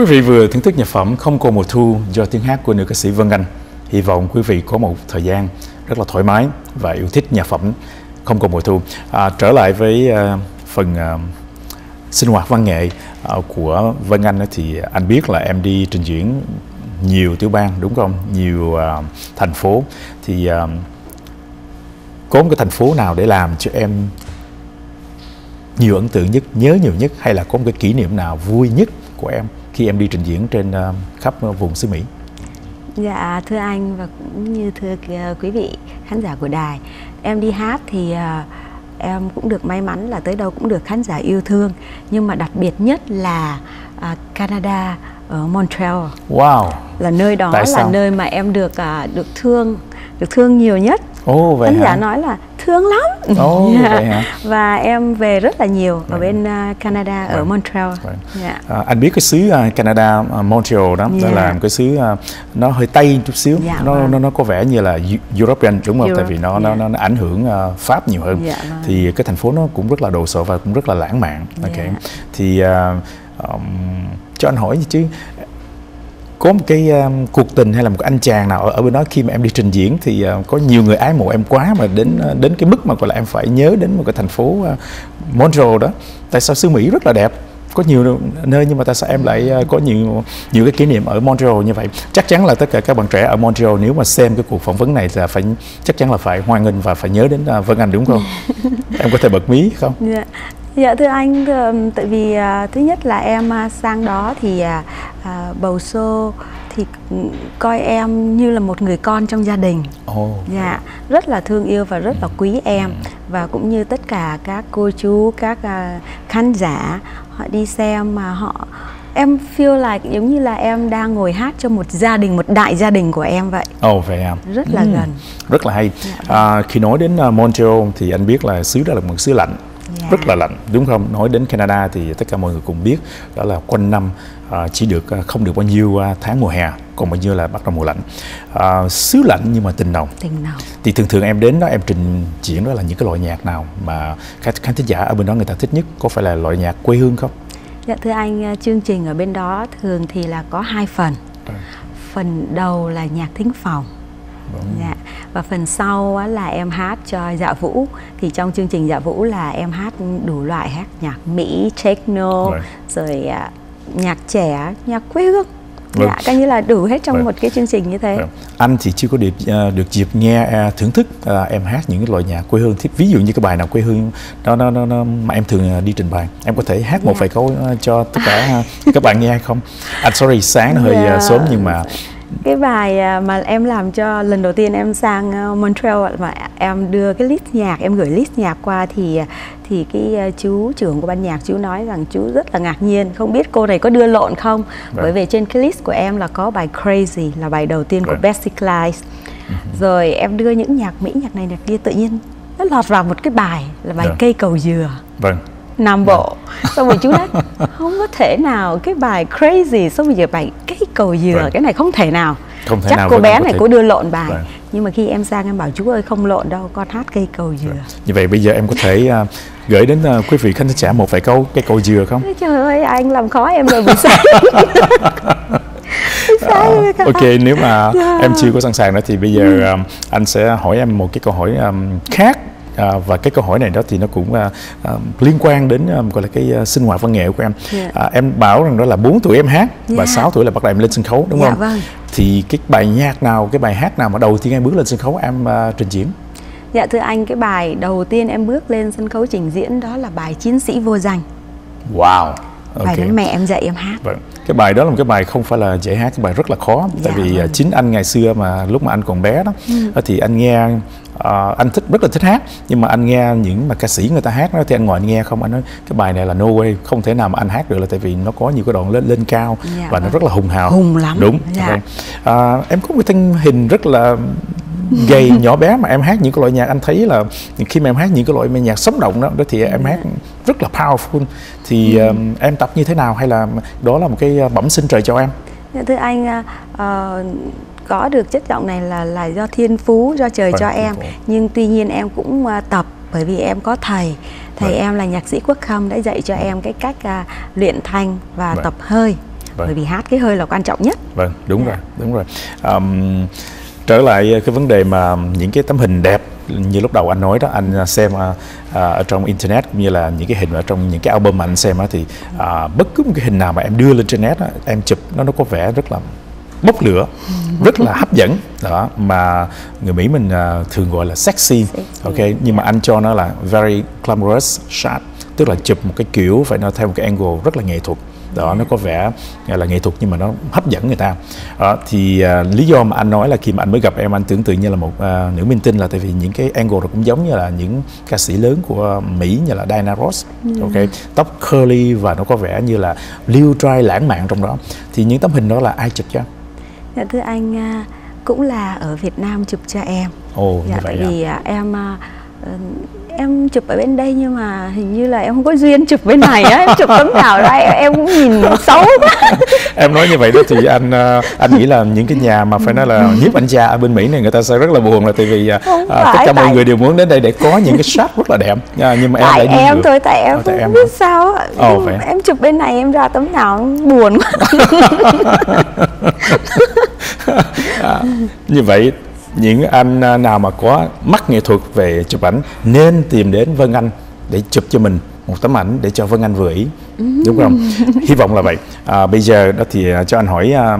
Quý vị vừa thưởng thức nhạc phẩm Không còn mùa thu do tiếng hát của nữ ca sĩ Vân Anh. Hy vọng quý vị có một thời gian rất là thoải mái và yêu thích nhạc phẩm Không còn mùa thu. À, trở lại với à, phần à, sinh hoạt văn nghệ à, của Vân Anh thì anh biết là em đi trình diễn nhiều tiểu bang đúng không? Nhiều à, thành phố thì à, có một cái thành phố nào để làm cho em nhiều ấn tượng nhất, nhớ nhiều nhất hay là có một cái kỷ niệm nào vui nhất của em khi em đi trình diễn trên uh, khắp vùng xứ Mỹ? Dạ thưa anh và cũng như thưa quý vị khán giả của đài, em đi hát thì uh, em cũng được may mắn là tới đâu cũng được khán giả yêu thương nhưng mà đặc biệt nhất là Canada ở Montreal. Wow. Là nơi đó Tại là sao? nơi mà em được được thương được thương nhiều nhất. Ồ oh, vậy Khán giả nói là thương lắm. Oh, vậy hả? Và em về rất là nhiều ở bên uh, Canada ở Montreal. Right. Yeah. À, anh biết cái xứ uh, Canada uh, Montreal đó, yeah. đó là cái xứ uh, nó hơi tây chút xíu. Yeah, nó vâng. nó nó có vẻ như là European đúng không? Europe, Tại vì nó, yeah. nó nó ảnh hưởng uh, Pháp nhiều hơn. Yeah, vâng. Thì cái thành phố nó cũng rất là đồ sộ và cũng rất là lãng mạn. Yeah. Thì uh, um, cho anh hỏi chứ có một cái um, cuộc tình hay là một anh chàng nào ở, ở bên đó khi mà em đi trình diễn thì uh, có nhiều người ái mộ em quá mà đến uh, đến cái mức mà gọi là em phải nhớ đến một cái thành phố uh, Montreal đó. Tại sao xứ Mỹ rất là đẹp? Có nhiều nơi nhưng mà tại sao em lại có nhiều nhiều cái kỷ niệm ở Montreal như vậy? Chắc chắn là tất cả các bạn trẻ ở Montreal nếu mà xem cái cuộc phỏng vấn này là phải chắc chắn là phải hoan nghênh và phải nhớ đến Vân Anh đúng không? Em có thể bật mí không? Yeah. Dạ. Thưa anh, tại vì à, thứ nhất là em à, sang đó thì bầu xô thì coi em như là một người con trong gia đình. Oh. Dạ, rất là thương yêu và rất là quý em và cũng như tất cả các cô chú, các khán giả họ đi xem mà họ em feel like giống như là em đang ngồi hát cho một gia đình một đại gia đình của em vậy. Ồ oh, vậy à. Rất là ừ. gần. Rất là hay. Dạ, vâng. à, khi nói đến Montreal thì anh biết là xứ đó là một xứ lạnh. Rất là lạnh đúng không? Nói đến Canada thì tất cả mọi người cùng biết đó là quanh năm uh, chỉ được uh, không được bao nhiêu uh, tháng mùa hè còn bao nhiêu là bắt đầu mùa lạnh. Uh, xứ lạnh nhưng mà tình nồng tình nồng thì thường thường em đến đó em trình diễn đó là những cái loại nhạc nào mà các khán thính giả ở bên đó người ta thích nhất? Có phải là loại nhạc quê hương không? Dạ thưa anh chương trình ở bên đó thường thì là có hai phần. À. phần đầu là nhạc thính phòng Đúng. Dạ. Và phần sau là em hát cho Dạ Vũ thì trong chương trình Dạ Vũ là em hát đủ loại hát nhạc Mỹ, techno, right. rồi à, nhạc trẻ, nhạc quê hương. Vâng. Dạ, coi như là đủ hết trong vâng. một cái chương trình như thế. Vâng. Anh thì chưa có được uh, được dịp nghe uh, thưởng thức uh, em hát những cái loại nhạc quê hương. Ví dụ như cái bài nào quê hương đó nó nó, nó mà em thường đi trình bày, em có thể hát một dạ. vài câu uh, cho tất cả uh, các bạn nghe không? Anh sorry sáng hơi uh, dạ. sớm nhưng mà cái bài à, mà em làm cho lần đầu tiên em sang à, Montreal mà em đưa cái list nhạc em gửi list nhạc qua thì à, thì cái chú trưởng của ban nhạc chú nói rằng chú rất là ngạc nhiên không biết cô này có đưa lộn không right. Vâng. bởi vì trên cái list của em là có bài Crazy là bài đầu tiên right. của vâng. Bessie Clyde uh-huh. rồi em đưa những nhạc Mỹ nhạc này nhạc kia tự nhiên nó lọt vào một cái bài là bài yeah. Vâng. cây cầu dừa vâng Nam Bộ xong rồi chú nói không có thể nào cái bài crazy xong bây giờ bài cái cầu dừa right. Vâng. cái này không thể nào không thể chắc nào cô bé này cô đưa lộn bài right. Vâng. nhưng mà khi em sang em bảo chú ơi không lộn đâu con hát cây cầu dừa right. như vậy bây giờ em có thể uh, gửi đến uh, quý vị khán giả một vài câu cây cầu dừa không trời ơi anh làm khó em rồi buổi sáng uh, ok nếu mà yeah. Dạ. em chưa có sẵn sàng nữa thì bây giờ um, anh sẽ hỏi em một cái câu hỏi um, khác à, và cái câu hỏi này đó thì nó cũng à, à, liên quan đến à, gọi là cái à, sinh hoạt văn nghệ của em yeah. Dạ. à, em bảo rằng đó là 4 tuổi em hát yeah. và 6 dạ. tuổi là bắt đầu em lên sân khấu đúng yeah, dạ, không vâng. thì cái bài nhạc nào cái bài hát nào mà đầu tiên em bước lên sân khấu em à, trình diễn Dạ thưa anh, cái bài đầu tiên em bước lên sân khấu trình diễn đó là bài Chiến sĩ vô danh. Wow. Okay. Bài mẹ em dạy em hát. Vâng. Cái bài đó là một cái bài không phải là dễ hát, cái bài rất là khó. Dạ, tại vì à, vâng. chính anh ngày xưa mà lúc mà anh còn bé đó, ừ. thì anh nghe uh, anh thích rất là thích hát nhưng mà anh nghe những mà ca sĩ người ta hát đó thì anh ngồi anh nghe không anh nói cái bài này là no way không thể nào mà anh hát được là tại vì nó có nhiều cái đoạn lên lên cao dạ, và vâng. nó rất là hùng hào hùng lắm đúng dạ. uh, em có một thân hình rất là gầy nhỏ bé mà em hát những cái loại nhạc anh thấy là khi mà em hát những cái loại nhạc sống động đó, đó thì em hát rất là powerful thì ừ. um, em tập như thế nào hay là đó là một cái bẩm sinh trời cho em dạ, thưa anh uh, có được chất giọng này là là do thiên phú do trời cho em nhưng tuy nhiên em cũng uh, tập bởi vì em có thầy thầy vâng. em là nhạc sĩ quốc khâm đã dạy cho em cái cách uh, luyện thanh và vâng. tập hơi vâng. bởi vì hát cái hơi là quan trọng nhất vâng đúng dạ. rồi đúng rồi um, trở lại cái vấn đề mà những cái tấm hình đẹp như lúc đầu anh nói đó anh xem uh, ở trong internet cũng như là những cái hình ở trong những cái album mà anh xem đó, thì uh, bất cứ một cái hình nào mà em đưa lên trên net đó, em chụp nó nó có vẻ rất là bốc lửa rất là hấp dẫn. Đó mà người Mỹ mình uh, thường gọi là sexy ok? Nhưng mà anh cho nó là very glamorous shot tức là chụp một cái kiểu phải nó theo một cái angle rất là nghệ thuật đó nó có vẻ là nghệ thuật nhưng mà nó hấp dẫn người ta. Đó, thì uh, lý do mà anh nói là khi mà anh mới gặp em anh tưởng tượng như là một uh, nữ minh tinh là tại vì những cái angle cũng giống như là những ca sĩ lớn của Mỹ như là Diana Ross. Ừ. ok tóc curly và nó có vẻ như là lưu trai lãng mạn trong đó. Thì những tấm hình đó là ai chụp cho? Dạ thưa anh à, cũng là ở Việt Nam chụp cho em. Ồ dạ, như vậy tại vì à? em em chụp ở bên đây nhưng mà hình như là em không có duyên chụp bên này á em chụp tấm nào ra em cũng nhìn xấu quá. Em nói như vậy đó thì anh ờ, anh nghĩ là những cái nhà mà phải nói là nhiếp ảnh gia ở bên mỹ này người ta sẽ rất là buồn là tại vì uh, tất cả mọi người đều muốn đến đây để có những cái shot rất là đẹp. À, nhưng mà em tại em được. thôi tại em à, tại không em biết sao oh, em, em chụp bên này em ra tấm nào buồn quá. À, như vậy những anh à, nào mà có mắt nghệ thuật về chụp ảnh nên tìm đến Vân Anh để chụp cho mình một tấm ảnh để cho Vân Anh vừa ý. Đúng không? Hy vọng là vậy. À, bây giờ đó thì à, cho anh hỏi à,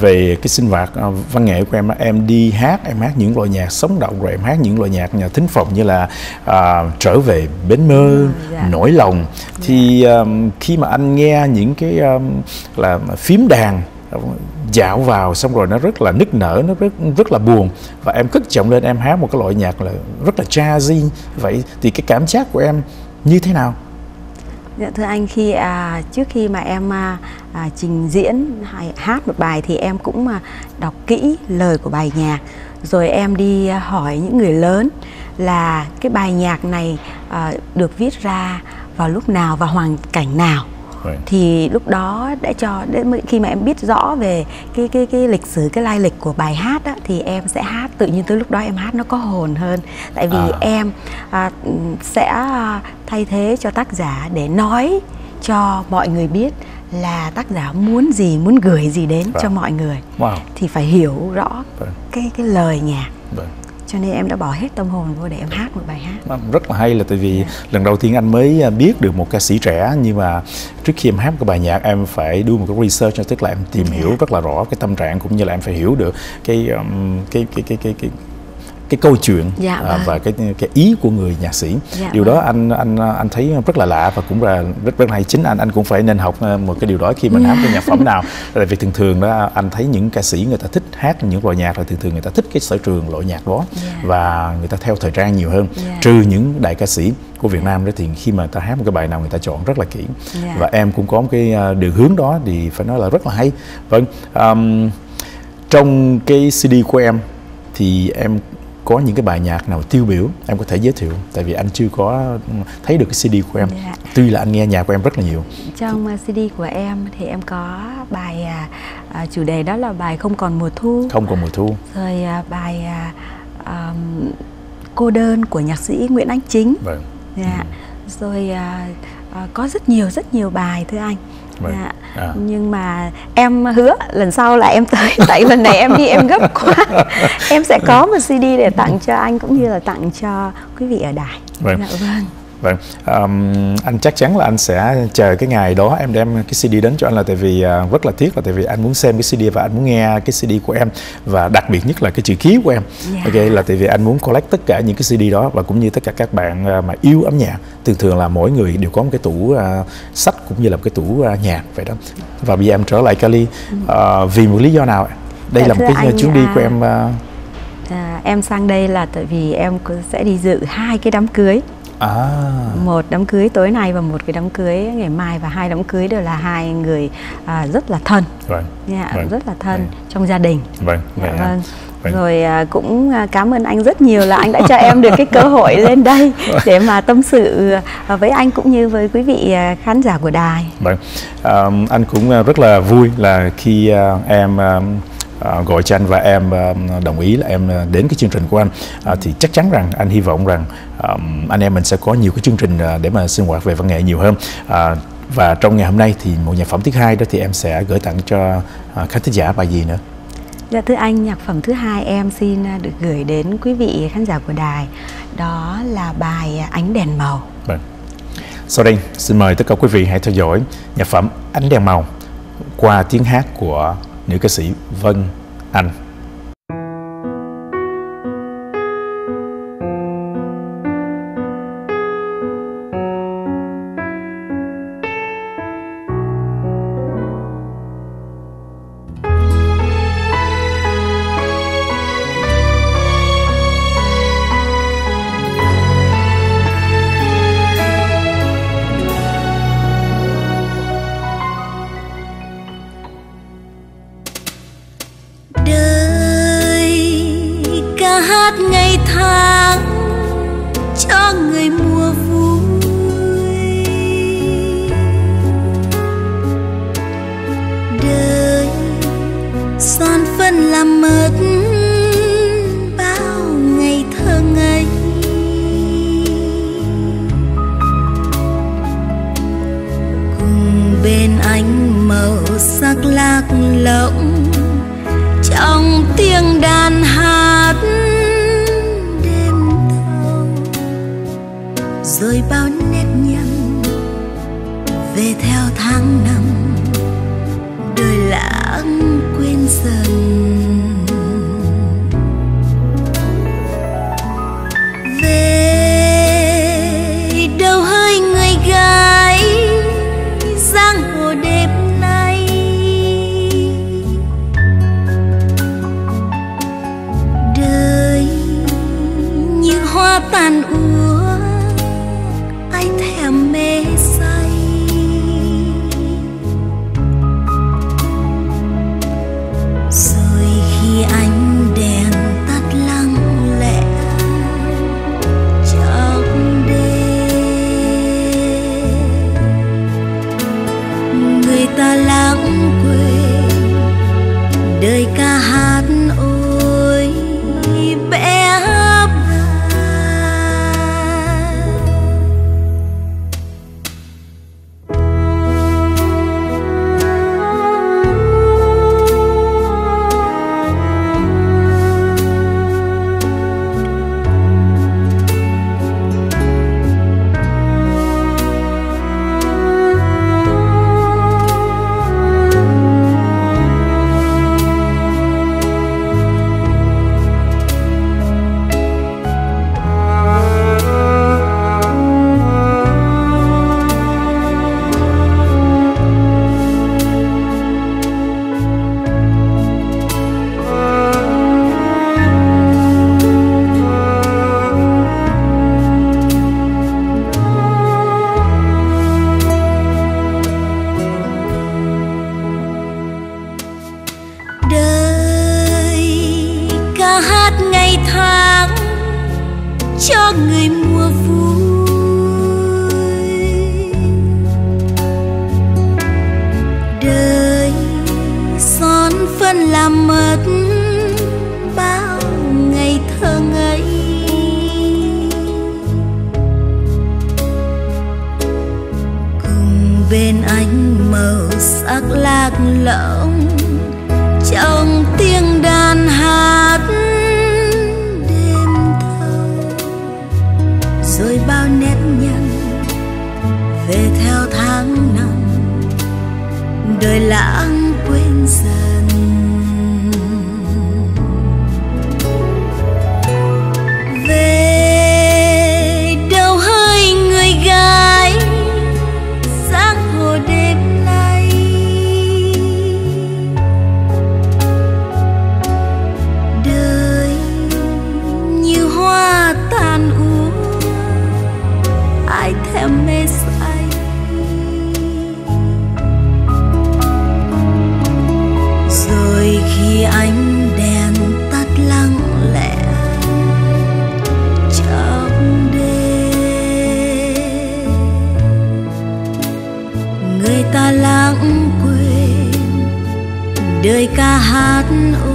về cái sinh hoạt uh, văn nghệ của em em đi hát em hát những loại nhạc sống động rồi em hát những loại nhạc nhà thính phòng như là uh, trở về bến mơ ừ, dạ. nỗi lòng. Thì um, khi mà anh nghe những cái um, là phím đàn dạo vào xong rồi nó rất là nức nở nó rất rất là buồn. Và em cất giọng lên em hát một cái loại nhạc là rất là jazzy. Vậy thì cái cảm giác của em như thế nào? Dạ thưa anh khi à, trước khi mà em à, à, trình diễn hay hát một bài thì em cũng à, đọc kỹ lời của bài nhạc. Rồi em đi hỏi những người lớn là cái bài nhạc này à, được viết ra vào lúc nào và hoàn cảnh nào. Right. thì lúc đó để cho để khi mà em biết rõ về cái cái cái lịch sử cái lai lịch của bài hát á, thì em sẽ hát tự nhiên tới lúc đó em hát nó có hồn hơn tại vì à. em à, sẽ thay thế cho tác giả để nói cho mọi người biết là tác giả muốn gì muốn gửi gì đến right. cho mọi người wow. thì phải hiểu rõ right. cái cái lời nhạc right cho nên em đã bỏ hết tâm hồn vô để em hát một bài hát rất là hay là tại vì yeah. Dạ. lần đầu tiên anh mới à, biết được một ca sĩ trẻ nhưng mà trước khi em hát một bài nhạc em phải đu một cái research tức là em tìm yeah. Dạ. hiểu rất là rõ cái tâm trạng cũng như là em phải hiểu được cái um, cái, cái cái cái cái cái câu chuyện dạ, à, vâng. và cái cái ý của người nhạc sĩ dạ, điều vâng. đó anh anh anh thấy rất là lạ và cũng là rất rất hay chính anh anh cũng phải nên học ờ, một cái điều đó khi mình yeah. hát cái nhạc phẩm nào tại vì thường thường đó anh thấy những ca sĩ người ta thích hát những loại nhạc là thường thường người ta thích cái sở trường loại nhạc đó yeah. và người ta theo thời trang nhiều hơn yeah. trừ những đại ca sĩ của Việt Nam đó thì khi mà ta hát một cái bài nào người ta chọn rất là kỹ yeah. và em cũng có một cái ờ, đường hướng đó thì phải nói là rất là hay vâng um, trong cái CD của em thì em có những cái bài nhạc nào tiêu biểu em có thể giới thiệu tại vì anh chưa có thấy được cái CD của em. Dạ. tuy là anh nghe nhạc của em rất là nhiều trong CD của em thì em có bài à, à, chủ đề đó là bài không còn mùa thu không còn mùa thu rồi à, bài à, à, cô đơn của nhạc sĩ Nguyễn Anh Chính vâng. dạ. ừ. rồi à, à, có rất nhiều rất nhiều bài thưa anh Vâng. Dạ. À. nhưng mà em hứa lần sau là em tới tại lần này em đi em gấp quá em sẽ có một cd để tặng cho anh cũng như là tặng cho quý vị ở đài vâng. Dạ, vâng. Vâng, um, anh chắc chắn là anh sẽ chờ cái ngày đó em đem cái CD đến cho anh là tại vì uh, rất là tiếc là tại vì anh muốn xem cái CD và anh muốn nghe cái CD của em và đặc biệt nhất là cái chữ ký của em. Yeah. Dạ. Ok là tại vì anh muốn collect tất cả những cái CD đó và cũng như tất cả các bạn uh, mà yêu âm nhạc thường thường là mỗi người đều có một cái tủ uh, sách cũng như là một cái tủ uh, nhạc vậy đó. Và bây giờ em trở lại Cali uh, vì một lý do nào? Đây dạ, là một cái anh, chuyến đi của em. Uh, À, em sang đây là tại vì em sẽ đi dự hai cái đám cưới à. một đám cưới tối nay và một cái đám cưới ngày mai và hai đám cưới đều là hai người à, rất là thân vâng. Yeah, vâng. rất là thân vâng. trong gia đình vâng, dạ, vâng. Vâng. rồi à, cũng à, cảm ơn anh rất nhiều là anh đã cho em được cái cơ hội lên đây để mà tâm sự à, với anh cũng như với quý vị khán giả của đài. Vâng, à, anh cũng rất là vui là khi em À, gọi cho anh và em à, đồng ý là em à, đến cái chương trình của anh. Thì chắc chắn rằng anh hy vọng rằng anh em mình sẽ có nhiều cái chương trình để mà sinh hoạt về văn nghệ nhiều hơn. Và trong ngày hôm nay thì một nhạc phẩm thứ hai đó thì em sẽ gửi tặng cho uh, khán thính giả bài gì nữa? Dạ thưa anh, nhạc phẩm thứ hai em xin được gửi đến quý vị khán giả của đài. Đó là bài Ánh đèn màu. Vâng. Sau đây xin mời tất cả quý vị hãy theo dõi nhạc phẩm Ánh đèn màu qua tiếng hát của nữ ca sĩ Vân Anh. lộng quên làm mất bao ngày thơ ngây. Cùng bên anh màu sắc lạc lõng, trong tiếng đàn hát đêm thâu rồi bao nét nhăn về theo tháng năm, đời lãng khi ánh đèn tắt lặng lẽ. Trong đêm, người ta lãng quên, đời ca hát ôi